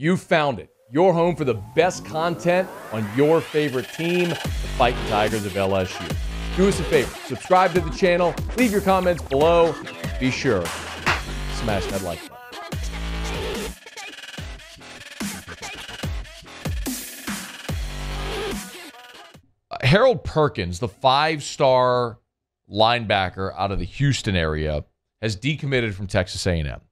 You found it. Your home for the best content on your favorite team, the Fighting Tigers of LSU. Do us a favor, subscribe to the channel, leave your comments below. Be sure, smash that like button. Harold Perkins, the five star linebacker out of the Houston area, has decommitted from Texas A&M.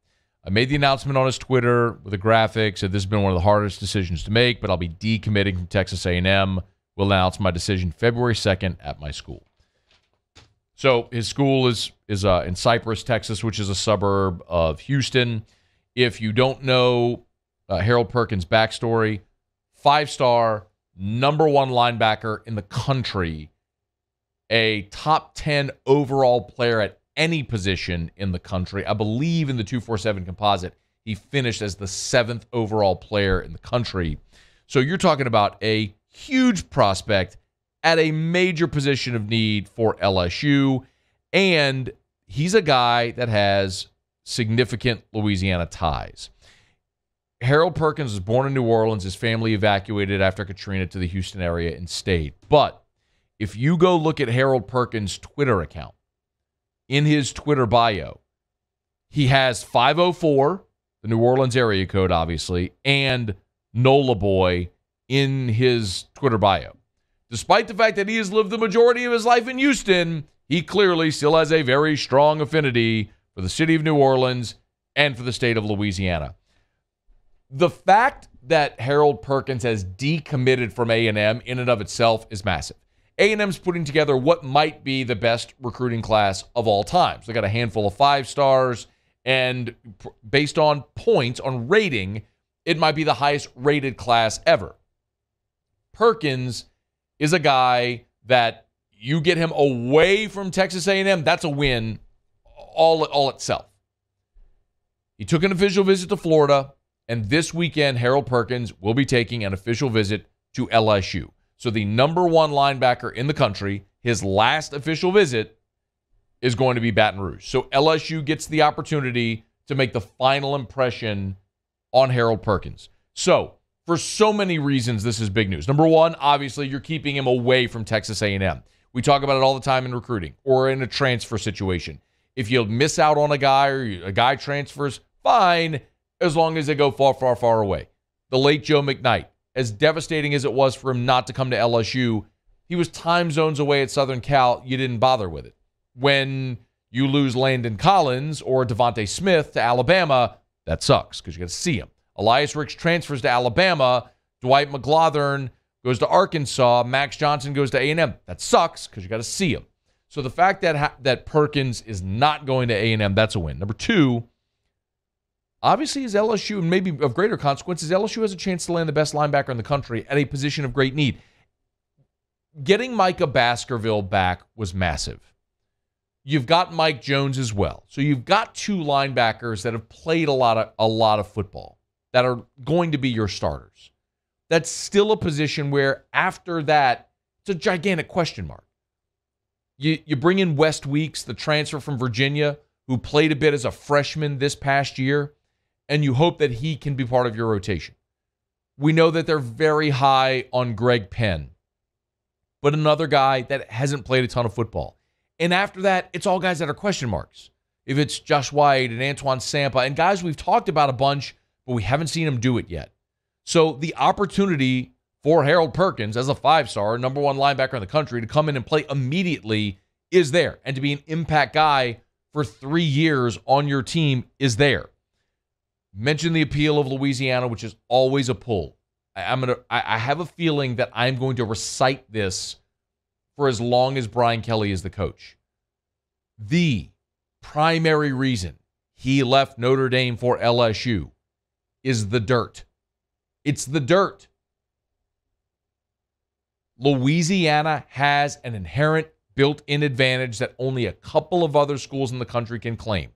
I made the announcement on his Twitter with a graphic, said this has been one of the hardest decisions to make, but I'll be decommitting from Texas A&M. Will announce my decision February 2nd at my school. So his school is is uh, in Cypress, Texas, which is a suburb of Houston. If you don't know uh, Harold Perkins' backstory, five star, number one linebacker in the country, a top 10 overall player at any position in the country. I believe in the 247 composite, he finished as the seventh overall player in the country. So you're talking about a huge prospect at a major position of need for LSU. And he's a guy that has significant Louisiana ties. Harold Perkins was born in New Orleans. His family evacuated after Katrina to the Houston area and stayed. But if you go look at Harold Perkins' Twitter account, in his Twitter bio, he has 504, the New Orleans area code, obviously, and NOLA Boy in his Twitter bio. Despite the fact that he has lived the majority of his life in Houston, he clearly still has a very strong affinity for the city of New Orleans and for the state of Louisiana. The fact that Harold Perkins has decommitted from A&M in and of itself is massive. A&M's putting together what might be the best recruiting class of all times. They got a handful of five stars, and based on points, on rating, it might be the highest rated class ever. Perkins is a guy that you get him away from Texas A&M, that's a win all, all itself. He took an official visit to Florida, and this weekend, Harold Perkins will be taking an official visit to LSU. So the number one linebacker in the country, his last official visit is going to be Baton Rouge. So LSU gets the opportunity to make the final impression on Harold Perkins. So for so many reasons, this is big news. Number one, obviously, you're keeping him away from Texas A&M. We talk about it all the time in recruiting or in a transfer situation. If you miss out on a guy or a guy transfers, fine, as long as they go far, far, far away. The late Joe McKnight, as devastating as it was for him not to come to LSU, he was time zones away at Southern Cal. You didn't bother with it. When you lose Landon Collins or DeVonta Smith to Alabama, that sucks because you got to see him. Elias Ricks transfers to Alabama. Dwight McGlothern goes to Arkansas. Max Johnson goes to A&M. That sucks because you got to see him. So the fact that ha- that Perkins is not going to A&M, that's a win. Number two, Obviously, as LSU, and maybe of greater consequences, LSU has a chance to land the best linebacker in the country at a position of great need. Getting Micah Baskerville back was massive. You've got Mike Jones as well. So you've got two linebackers that have played a lot of a lot of football that are going to be your starters. That's still a position where after that, it's a gigantic question mark. You you bring in West Weeks, the transfer from Virginia, who played a bit as a freshman this past year and you hope that he can be part of your rotation. We know that they're very high on Greg Penn, but another guy that hasn't played a ton of football. And after that, it's all guys that are question marks. If it's Josh White and Antoine Sampah and guys we've talked about a bunch, but we haven't seen them do it yet. So the opportunity for Harold Perkins as a five star, number one linebacker in the country, to come in and play immediately is there. And to be an impact guy for three years on your team is there. Mention the appeal of Louisiana, which is always a pull. I, am gonna. I, I have a feeling that I'm going to recite this for as long as Brian Kelly is the coach. The primary reason he left Notre Dame for LSU is the dirt. It's the dirt. Louisiana has an inherent built in advantage that only a couple of other schools in the country can claim.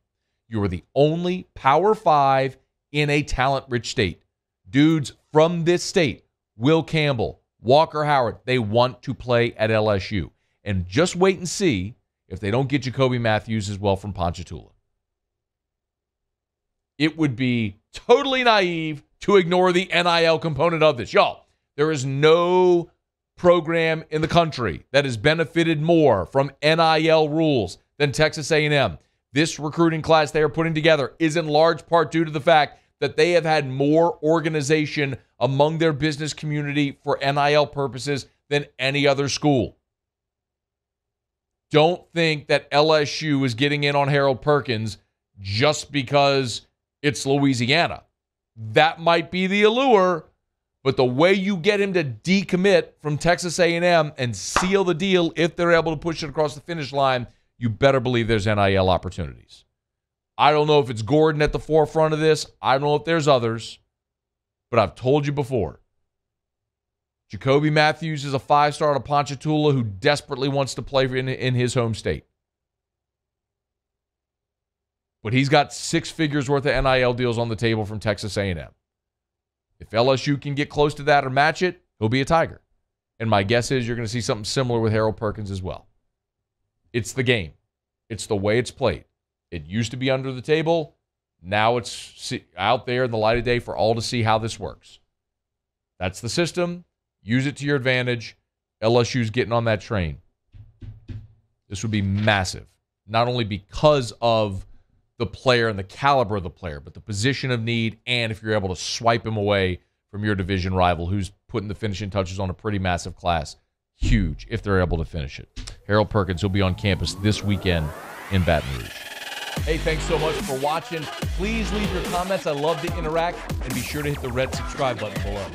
You are the only Power Five in a talent rich state. Dudes from this state, Will Campbell, Walker Howard, they want to play at LSU. And just wait and see if they don't get Jacoby Mathews as well from Ponchatoula. It would be totally naive to ignore the NIL component of this. Y'all, there is no program in the country that has benefited more from NIL rules than Texas A&M. This recruiting class they are putting together is in large part due to the fact that they have had more organization among their business community for NIL purposes than any other school. Don't think that LSU is getting in on Harold Perkins just because it's Louisiana. That might be the allure, but the way you get him to decommit from Texas A&M and seal the deal if they're able to push it across the finish line, you better believe there's NIL opportunities. I don't know if it's Gordon at the forefront of this. I don't know if there's others, but I've told you before. Jacoby Mathews is a five star at Ponchatoula who desperately wants to play in, in his home state. But he's got six figures worth of NIL deals on the table from Texas A&M. If LSU can get close to that or match it, he'll be a Tiger. And my guess is you're going to see something similar with Harold Perkins as well. It's the game. It's the way it's played. It used to be under the table. Now it's out there in the light of day for all to see how this works. That's the system. Use it to your advantage. LSU's getting on that train. This would be massive, not only because of the player and the caliber of the player, but the position of need, and if you're able to swipe him away from your division rival who's putting the finishing touches on a pretty massive class. Huge if they're able to finish it. Harold Perkins will be on campus this weekend in Baton Rouge. Hey, thanks so much for watching. Please leave your comments. I love to interact. And be sure to hit the red subscribe button below.